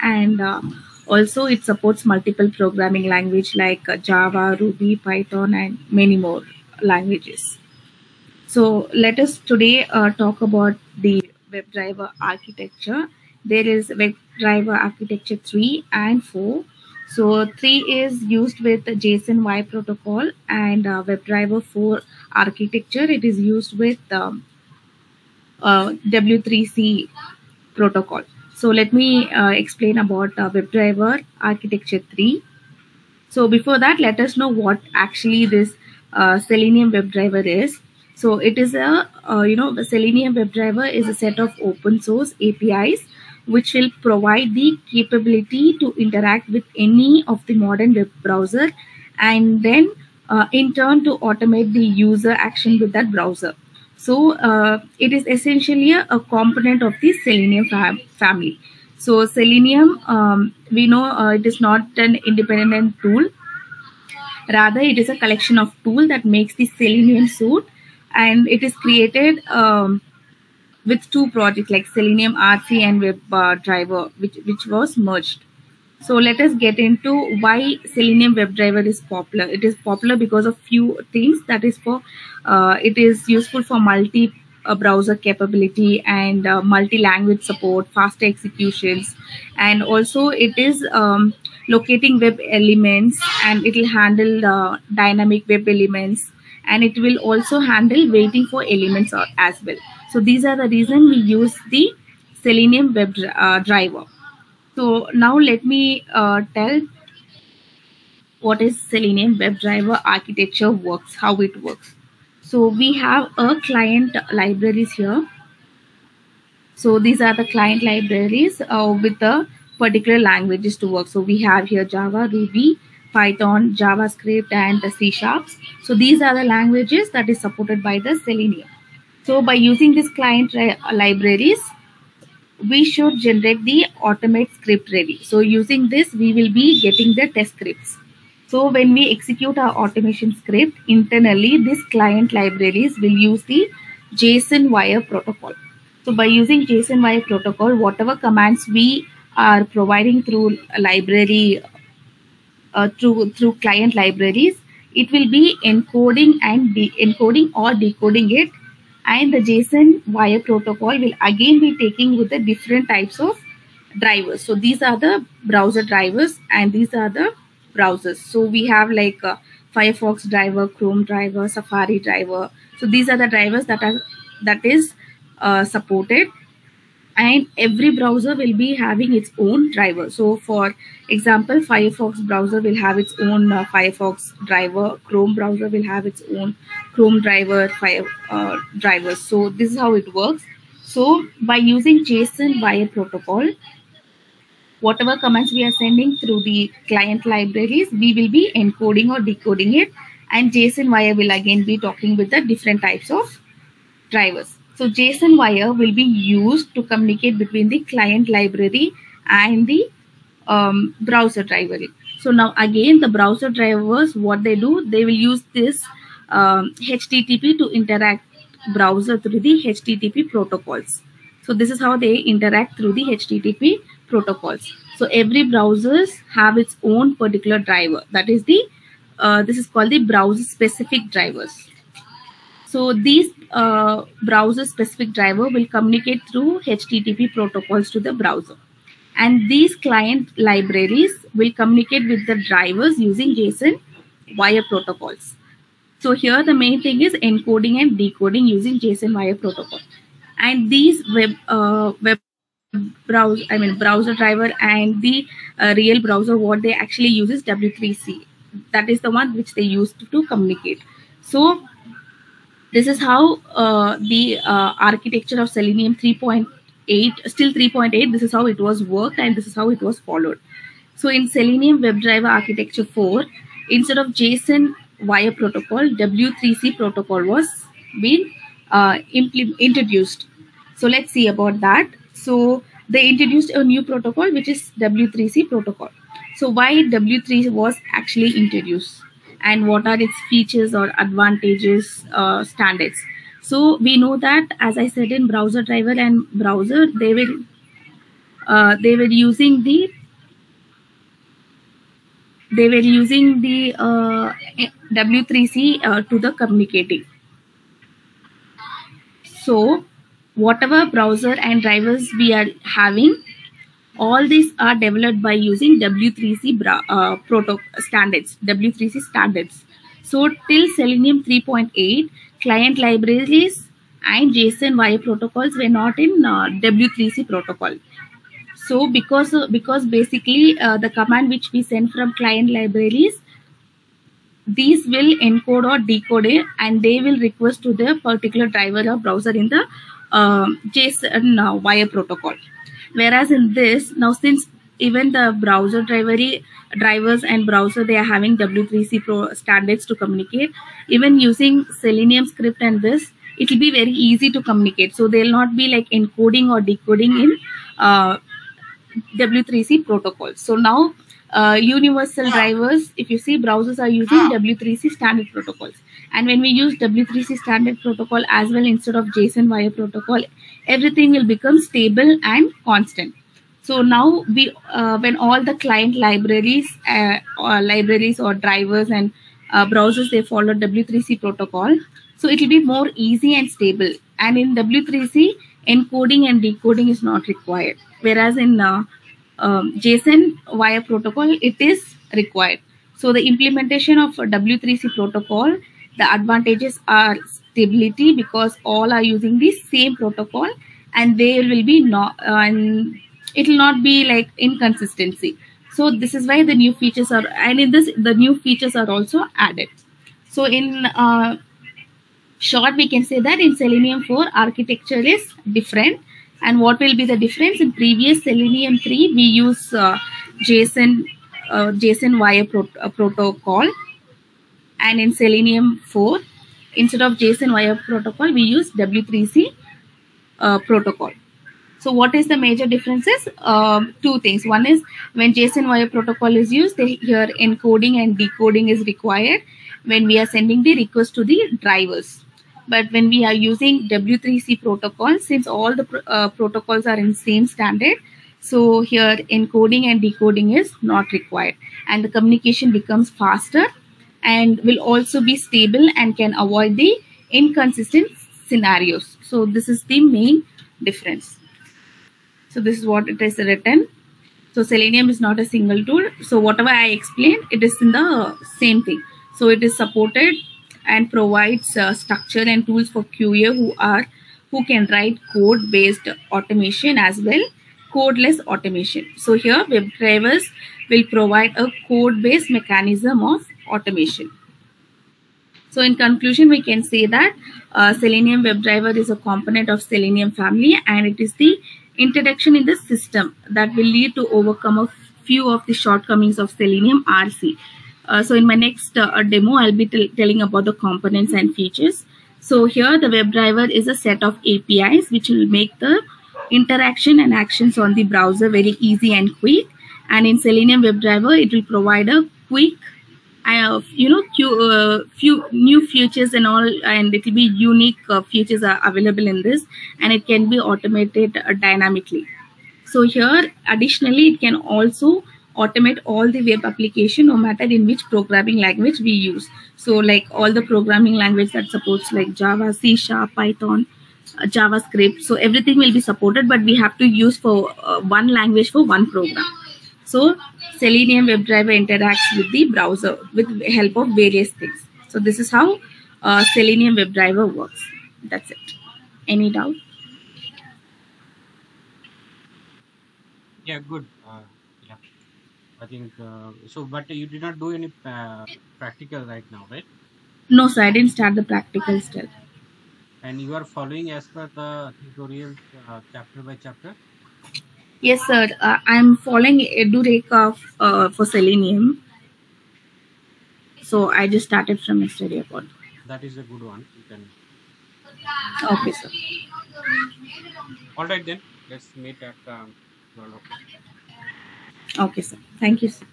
and uh, also it supports multiple programming language like uh, Java, Ruby, Python and many more languages. So let us today uh, talk about the WebDriver architecture. There is WebDriver architecture 3 and 4. So 3 is used with JSON wire protocol and uh, WebDriver 4 architecture. It is used with um, uh, W3C protocol. So let me uh, explain about uh, WebDriver architecture 3. So before that, let us know what actually this uh, Selenium WebDriver is. So it is a, uh, you know, the Selenium WebDriver is a set of open source APIs which will provide the capability to interact with any of the modern web browser and then uh, in turn to automate the user action with that browser. So uh, it is essentially a, a, component of the Selenium fam family. So Selenium, um, we know uh, it is not an independent tool. Rather, it is a collection of tools that makes the Selenium suite and it is created um, with two projects like Selenium RC and Web uh, Driver, which, which was merged. So let us get into why Selenium WebDriver is popular. It is popular because of few things. That is for, uh, it is useful for multi uh, browser capability and uh, multi-language support, faster executions, and also it is um, locating web elements and it will handle dynamic web elements and it will also handle waiting for elements as well. So these are the reason we use the Selenium web uh, driver. So now let me uh, tell what is Selenium WebDriver architecture works, how it works. So we have a client libraries here. So these are the client libraries uh, with the particular languages to work. So we have here Java, Ruby, Python, JavaScript, and the C Sharps. So these are the languages that is supported by the Selenium. So by using these client libraries, we should generate the automate script ready. So using this, we will be getting the test scripts. So when we execute our automation script internally, this client libraries will use the JSON wire protocol. So by using JSON wire protocol, whatever commands we are providing through library, uh, through through client libraries, it will be encoding and encoding or decoding it and the JSON wire protocol will again be taking with the different types of drivers. So these are the browser drivers and these are the browsers. So we have like uh, Firefox driver, Chrome driver, Safari driver. So these are the drivers that are that is uh, supported and every browser will be having its own driver. So for example firefox browser will have its own uh, firefox driver. Chrome browser will have its own chrome driver fire uh, drivers. So this is how it works. So by using json wire protocol whatever commands we are sending through the client libraries we will be encoding or decoding it. And json wire will again be talking with the different types of drivers so JSON wire will be used to communicate between the client library and the um, browser driver. So now again, the browser drivers, what they do, they will use this um, HTTP to interact browser through the HTTP protocols. So this is how they interact through the HTTP protocols. So every browsers have its own particular driver. That is the, uh, this is called the browser specific drivers. So these uh, browser specific driver will communicate through HTTP protocols to the browser. And these client libraries will communicate with the drivers using JSON wire protocols. So here the main thing is encoding and decoding using JSON wire protocol. And these web uh, web browser, I mean browser driver and the uh, real browser, what they actually use is W3C. That is the one which they use to, to communicate. So this is how uh, the uh, architecture of Selenium 3.8, still 3.8, this is how it was worked and this is how it was followed. So in Selenium WebDriver architecture 4, instead of JSON wire protocol, W3C protocol was been uh, introduced. So let's see about that. So they introduced a new protocol which is W3C protocol. So why W3 was actually introduced? And what are its features or advantages uh, standards so we know that as i said in browser driver and browser they will uh, they were using the they were using the uh, W3C uh, to the communicating. So whatever browser and drivers we are having, all these are developed by using W3C uh, proto standards, W3C standards. So till Selenium 3.8, client libraries and JSON wire protocols were not in uh, W3C protocol. So because because basically uh, the command which we send from client libraries, these will encode or decode it, and they will request to the particular driver or browser in the uh, JSON uh, wire protocol. Whereas in this now since even the browser driver drivers and browser they are having W3C Pro standards to communicate. Even using Selenium script and this, it will be very easy to communicate. So they'll not be like encoding or decoding in uh, W3C protocols. So now uh, universal drivers, if you see browsers are using W3C standard protocols. And when we use W3C standard protocol as well instead of JSON wire protocol, everything will become stable and constant. So now we, uh, when all the client libraries, uh, or libraries or drivers and uh, browsers, they follow W3C protocol. So it will be more easy and stable. And in W3C, encoding and decoding is not required. Whereas in uh, um, JSON wire protocol, it is required. So the implementation of W3C protocol, the advantages are stability because all are using the same protocol and there will be no, uh, and it will not be like inconsistency. So this is why the new features are and in this the new features are also added. So in uh, short we can say that in selenium 4 architecture is different. And what will be the difference? In previous selenium 3 we use uh, json uh, json wire pro uh, protocol. And in selenium 4 instead of json wire protocol we use w3c uh, protocol so what is the major differences? Um, two things. One is when JSON wire protocol is used, here encoding and decoding is required when we are sending the request to the drivers. But when we are using W3C protocol, since all the uh, protocols are in same standard, so here encoding and decoding is not required and the communication becomes faster and will also be stable and can avoid the inconsistent scenarios. So this is the main difference. So this is what it is written. So Selenium is not a single tool. So whatever I explained, it is in the same thing. So it is supported and provides uh, structure and tools for QA who are who can write code based automation as well codeless automation. So here WebDrivers will provide a code based mechanism of automation. So in conclusion, we can say that uh, Selenium WebDriver is a component of Selenium family and it is the introduction in the system that will lead to overcome a few of the shortcomings of Selenium RC. Uh, so in my next uh, demo, I'll be telling about the components and features. So here the WebDriver is a set of APIs which will make the interaction and actions on the browser very easy and quick. And in Selenium WebDriver, it will provide a quick uh, you know few, uh, few new features and all and it will be unique uh, features are available in this and it can be automated uh, dynamically. So here additionally it can also automate all the web application no matter in which programming language we use. So like all the programming language that supports like java c sharp python uh, javascript so everything will be supported but we have to use for uh, one language for one program. So Selenium WebDriver interacts with the browser with help of various things. So this is how uh, Selenium WebDriver works. That's it. Any doubt? Yeah, good. Uh, yeah, I think uh, so. But you did not do any uh, practical right now, right? No, sir. I didn't start the practical still. And you are following as per the tutorial uh, chapter by chapter. Yes, sir. Uh, I'm following Edureka uh, for Selenium. So I just started from yesterday about. That is a good one. You can. Okay, sir. All right then. Let's meet at um, 12 Okay, sir. Thank you, sir.